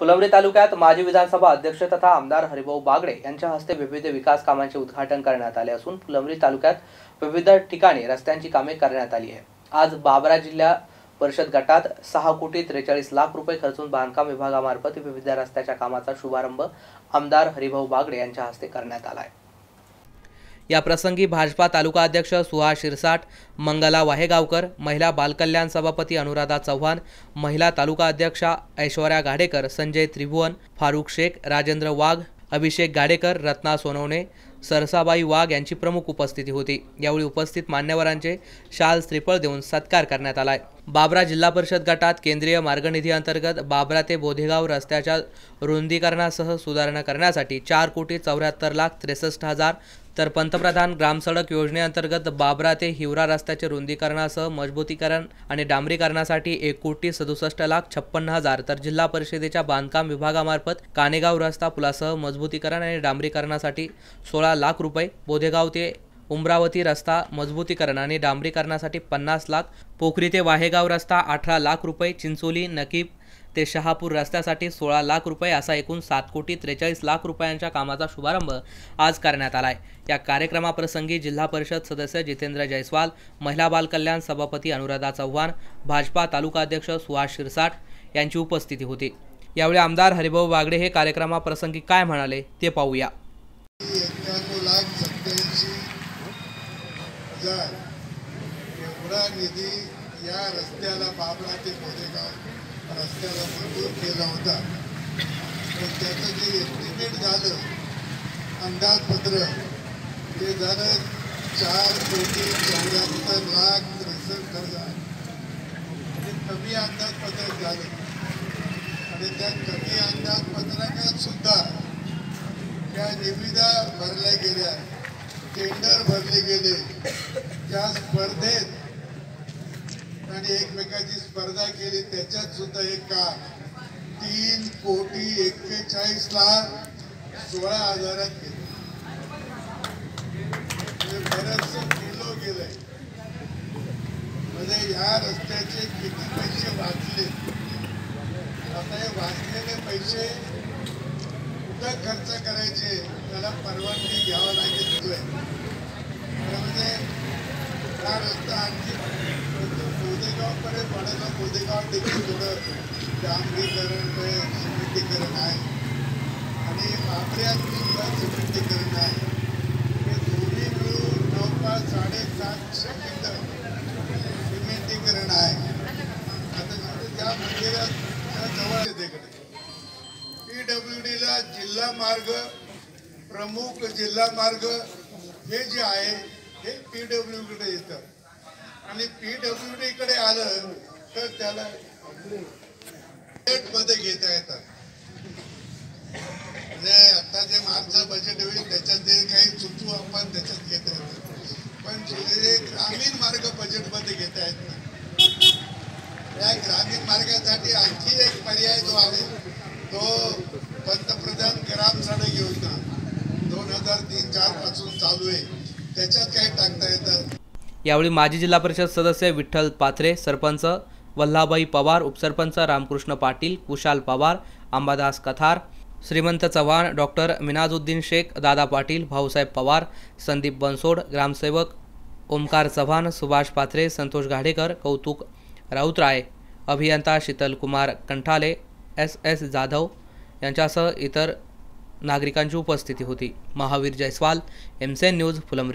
फुलंब्री तालुक्यात माजी विधानसभा अध्यक्ष तथा आमदार हरिभाऊ बागडे यांच्या हस्ते विविध विकास कामांचे उद्घाटन करण्यात आले असून फुलंब्री तालुक्यात विविध ठिकाणी रस्त्यांची कामे करण्यात आली आहे आज बाबरा जिल्हा परिषद गटात सहा कोटी त्रेचाळीस लाख रुपये खर्चून बांधकाम विभागामार्फत विविध रस्त्याच्या कामाचा शुभारंभ आमदार हरिभाऊ बागडे यांच्या हस्ते करण्यात आला आहे. या प्रसंगी भाजपा तालुका अध्यक्ष सुहास शिरसाट मंगला वाहेगावकर महिला बालकल्याण सभापती अनुराधा चव्हाण महिला तालुका अध्यक्षा ऐश्वर्या गाडेकर संजय त्रिभुवन फारुख शेख राजेंद्र वाघ अभिषेक गाडेकर रत्ना सोनवणे सरसाबाई वाघ यांची प्रमुख उपस्थिती होती. यावेळी उपस्थित मान्यवरांचे शाल श्रीफळ देऊन सत्कार करण्यात आलाय. बाबरा जिल्हा परिषद गटात केंद्रीय मार्गनिधी अंतर्गत बाबरा ते बोधेगाव रस्त्याच्या रुंदीकरणासह सुधारणा करण्यासाठी चार कोटी चौऱ्याहत्तर लाख त्रेसष्ट हजार तर पंतप्रधान ग्रामसडक योजनेअंतर्गत बाबरा ते हिवरा रस्त्याचे रुंदीकरणासह मजबूतीकरण आणि डांबरीकरणासाठी एक कोटी सदुसष्ट लाख छप्पन्न हजार तर जिल्हा परिषदेच्या बांधकाम विभागामार्फत कानेगाव रस्ता पुलासह मजबूतीकरण आणि डांबरीकरणासाठी सोळा लाख रुपये बोधेगाव ते उमरावती रस्ता मजबूतीकरण आणि डांबरीकरणासाठी पन्नास लाख पोखरी ते वाहेगाव रस्ता अठरा लाख रुपये चिंचोली नकीब ते शहापूर रस्त्यासाठी सोळा लाख रुपये असा एकूण सात कोटी त्रेचाळीस लाख रुपयांच्या कामाचा शुभारंभ आज करण्यात आला आहे या कार्यक्रमाप्रसंगी जिल्हा परिषद सदस्य जितेंद्र जयस्वाल महिला बाल कल्याण सभापती अनुराधा चव्हाण भाजपा तालुका अध्यक्ष सुहास शिरसाट यांची उपस्थिती होती. यावेळी आमदार हरिभाऊ बागडे हे कार्यक्रमाप्रसंगी काय म्हणाले ते पाहूया. निधी या रस्त्याला बाबरा ते रस्त्याला मंजूर केला होता. पण त्याचं जे एस्टिमेट झालं अंदाजपत्र ते झालं चार कोटी चौऱ्याहत्तर लाख त्रेसष्ट हजार. हे कमी अंदाजपत्रक झालं. आणि त्या कमी अंदाजपत्रकात सुद्धा त्या निविदा भरल्या गेल्या. टेंडर भरले गेले. त्या स्पर्धेत आणि एकमेकाची स्पर्धा केली त्याच्यात सुद्धा एक का तीन कोटी एक्केचाळीस लाख सोळा हजारात गेले. म्हणजे बरंचसं किलो गेलंय. म्हणजे ह्या रस्त्याचे किती पैसे वाचले? आता हे वाचलेले पैसे कुठं खर्च करायचे? त्याला परवानगी घ्यावं लागेल म्हणजे हा रस्ता आणखी बोदेगावकडे पडायला बोदेगाव देखील थोडं डांबरीकरण सिमेंटीकरण आहे. आणि मापऱ्यात सुद्धा सिमेंटीकरण आहे. हे दोन्ही मिळून जवळपास साडेसातशे मीटर सिमेंटीकरण आहे. आता त्या मंदिराच्या जवळ तिकडे. पी डब्ल्यू डीला जिल्हा मार्ग प्रमुख जिल्हा मार्ग हे जे आहे हे पी कडे येतं. आणि पीडब्ल्यूडी कडे आलं तर त्याला मध्ये घेता येतात म्हणजे आता जे मागचं बजेट होईल त्याच्यात जे काही चुकू आपण त्याच्यात घेता येतात पण जे ग्रामीण मार्ग बजेटमध्ये घेता येत नाही. या ग्रामीण मार्गासाठी आणखी एक पर्याय जो आहे तो पंतप्रधान ग्राम सडक योजना दोन हजार तीन चारपासून चालू आहे. त्याच्यात काही टाकता येतं. यावेळी माजी जिल्हा परिषद सदस्य विठ्ठल पाथरे सरपंच वल्लाबाई पवार उपसरपंच रामकृष्ण पाटील कुशाल पवार अंबादास कथार श्रीमंत चव्हाण डॉक्टर मिनाजुद्दीन शेख दादा पाटील भाऊसाहेब पवार संदीप बनसोड ग्रामसेवक ओमकार चव्हाण सुभाष पाथरे संतोष घाडेकर कौतुक राऊतराय अभियंता शीतलकुमार कंठाले एस एस जाधव यांच्यासह इतर नागरिकांची उपस्थिती होती. महावीर जयस्वाल एमसेन न्यूज फुलंब्री.